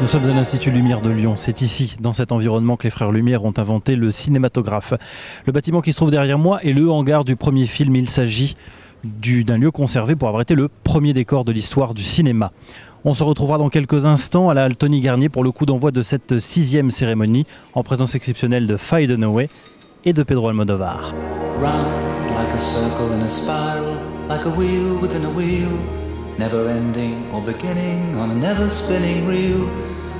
Nous sommes à l'Institut Lumière de Lyon. C'est ici, dans cet environnement, que les frères Lumière ont inventé le cinématographe. Le bâtiment qui se trouve derrière moi est le hangar du premier film. Il s'agit d'un lieu conservé pour abriter le premier décor de l'histoire du cinéma. On se retrouvera dans quelques instants à la Tony Garnier pour le coup d'envoi de cette sixième cérémonie, en présence exceptionnelle de Faye Dunaway et de Pedro Almodovar. Like a circle in a spiral, like a wheel within a wheel, never ending or beginning on a never spinning reel,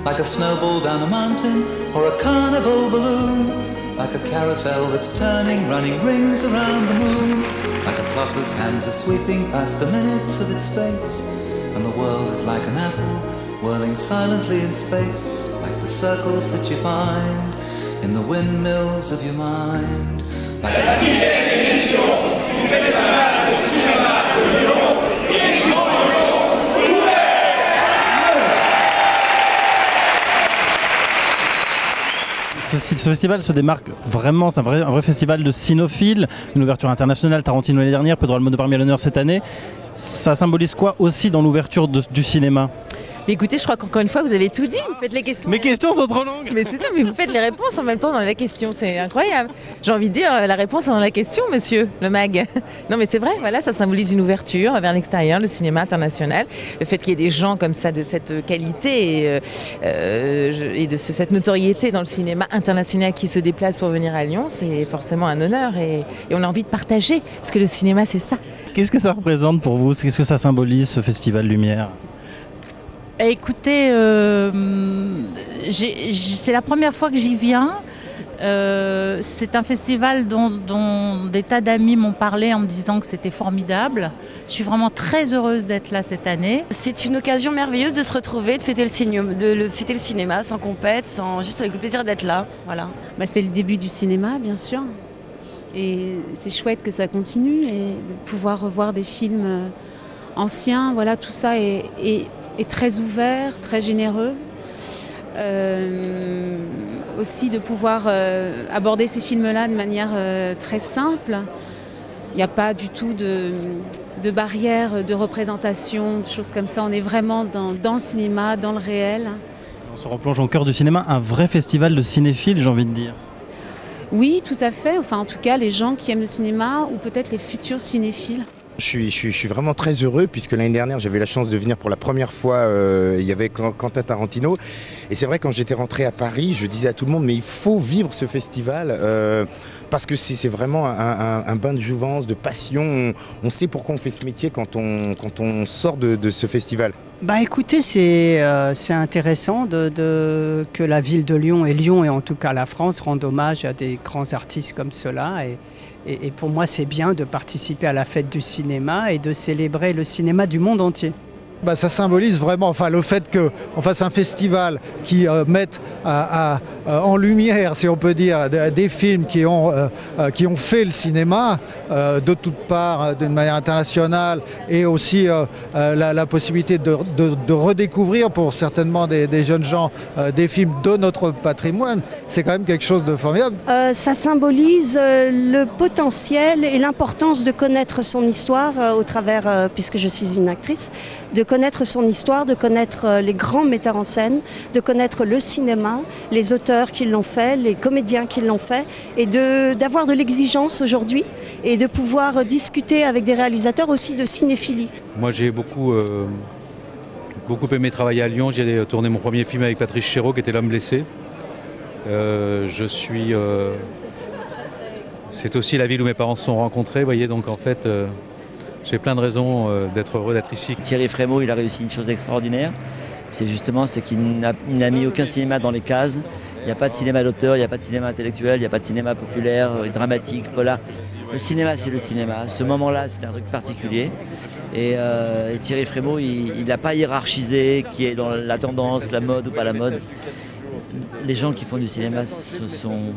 like a snowball down a mountain or a carnival balloon, like a carousel that's turning, running rings around the moon, like a clock whose hands are sweeping past the minutes of its face, and the world is like an apple whirling silently in space, like the circles that you find in the windmills of your mind. Like a Ce, festival se démarque vraiment, c'est un vrai, festival de cinophiles, une ouverture internationale, Tarantino l'année dernière, Pedro Almodovar mis à l'honneur cette année. Ça symbolise quoi aussi dans l'ouverture du cinéma? Mais écoutez, je crois qu'encore une fois, vous avez tout dit. Vous faites les questions. Mes questions sont trop longues Mais c'est ça, mais vous faites les réponses en même temps dans la question. C'est incroyable. J'ai envie de dire euh, la réponse dans la question, monsieur le mag. Non, mais c'est vrai, voilà, ça symbolise une ouverture vers l'extérieur, le cinéma international. Le fait qu'il y ait des gens comme ça de cette qualité et, euh, euh, et de ce- cette notoriété dans le cinéma international qui se déplacent pour venir à Lyon, c'est forcément un honneur et, et on a envie de partager parce que le cinéma, c'est ça. Qu'est-ce que ça représente pour vous? Qu'est-ce que ça symbolise ce festival Lumière? Écoutez, euh, c'est la première fois que j'y viens. Euh, c'est un festival dont, dont des tas d'amis m'ont parlé en me disant que c'était formidable. Je suis vraiment très heureuse d'être là cette année. C'est une occasion merveilleuse de se retrouver, de fêter le, ciné- de le- fêter le cinéma sans compète, sans, juste avec le plaisir d'être là. Voilà. Bah, c'est le début du cinéma, bien sûr. Et c'est chouette que ça continue et de pouvoir revoir des films euh, anciens. Voilà, tout ça est, est- est très ouvert, très généreux. Euh, aussi de pouvoir euh, aborder ces films-là de manière euh, très simple. Il n'y a pas du tout de, de barrière de représentation, de choses comme ça. On est vraiment dans, dans le cinéma, dans le réel. On se replonge au cœur du cinéma, un vrai festival de cinéphiles, j'ai envie de dire. Oui, tout à fait. Enfin, en tout cas, les gens qui aiment le cinéma ou peut-être les futurs cinéphiles. Je suis, vraiment très heureux puisque l'année dernière j'avais la chance de venir pour la première fois, euh, il y avait Qu- Quentin Tarantino et c'est vrai quand j'étais rentré à Paris je disais à tout le monde mais il faut vivre ce festival euh, parce que c'est vraiment un, bain de jouvence, de passion, on, sait pourquoi on fait ce métier quand on, sort de ce festival. Bah écoutez, c'est euh, c'est intéressant de, de- que la ville de Lyon et Lyon et en tout cas la France rendent hommage à des grands artistes comme cela. Et- et pour moi, c'est bien de participer à la fête du cinéma et de célébrer le cinéma du monde entier. Bah, ça symbolise vraiment enfin, le fait qu'on fasse un festival qui euh, mette à- à- euh, en lumière, si on peut dire, de- des films qui ont, euh, euh, qui ont fait le cinéma euh, de toutes parts, euh, d'une manière internationale, et aussi euh, euh, la, possibilité de, redécouvrir pour certainement des, des jeunes gens euh, des films de notre patrimoine. C'est quand même quelque chose de formidable. Euh, ça symbolise euh, le potentiel et l'importance de connaître son histoire euh, au travers, euh, puisque je suis une actrice, de connaître son histoire, de connaître euh, les grands metteurs en scène, de connaître le cinéma, les auteurs qui l'ont fait, les comédiens qui l'ont fait, et d'avoir de, l'exigence aujourd'hui et de pouvoir euh, discuter avec des réalisateurs aussi de cinéphilie. Moi, j'ai beaucoup, euh, beaucoup aimé travailler à Lyon. J'ai tourné mon premier film avec Patrice Chéreau, qui était L'homme blessé. Je suis. c'est aussi la ville où mes parents se sont rencontrés, voyez. Donc, en fait, j'ai plein de raisons euh, d'être heureux d'être ici. Thierry Frémaux, il a réussi une chose extraordinaire. C'est justement c'est qu'il n'a mis aucun cinéma dans les cases. Il n'y a pas de cinéma d'auteur, il n'y a pas de cinéma intellectuel, il n'y a pas de cinéma populaire, euh, dramatique, polar. Le cinéma, c'est le cinéma. Ce moment-là, c'est un truc particulier. Et, euh, et Thierry Frémaux, il n'a pas hiérarchisé qui est dans la tendance, la mode ou pas la mode. Les gens qui font du cinéma, ce sont,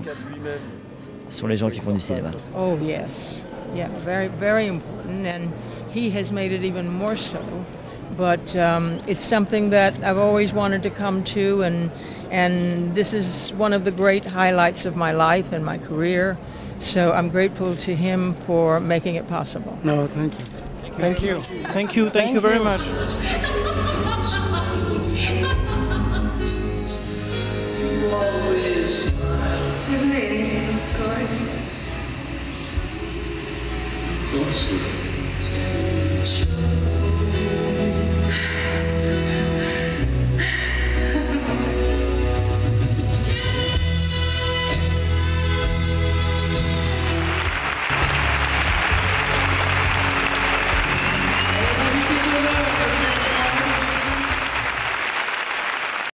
sont les gens qui font du cinéma. Oh, yes. Yeah, very, very important. And he has made it even more so. But um, it's something that I've always wanted to come to, and, and this is one of the great highlights of my life and my career. So I'm grateful to him for making it possible. No, thank you. Thank you. Thank you. Thank you very much.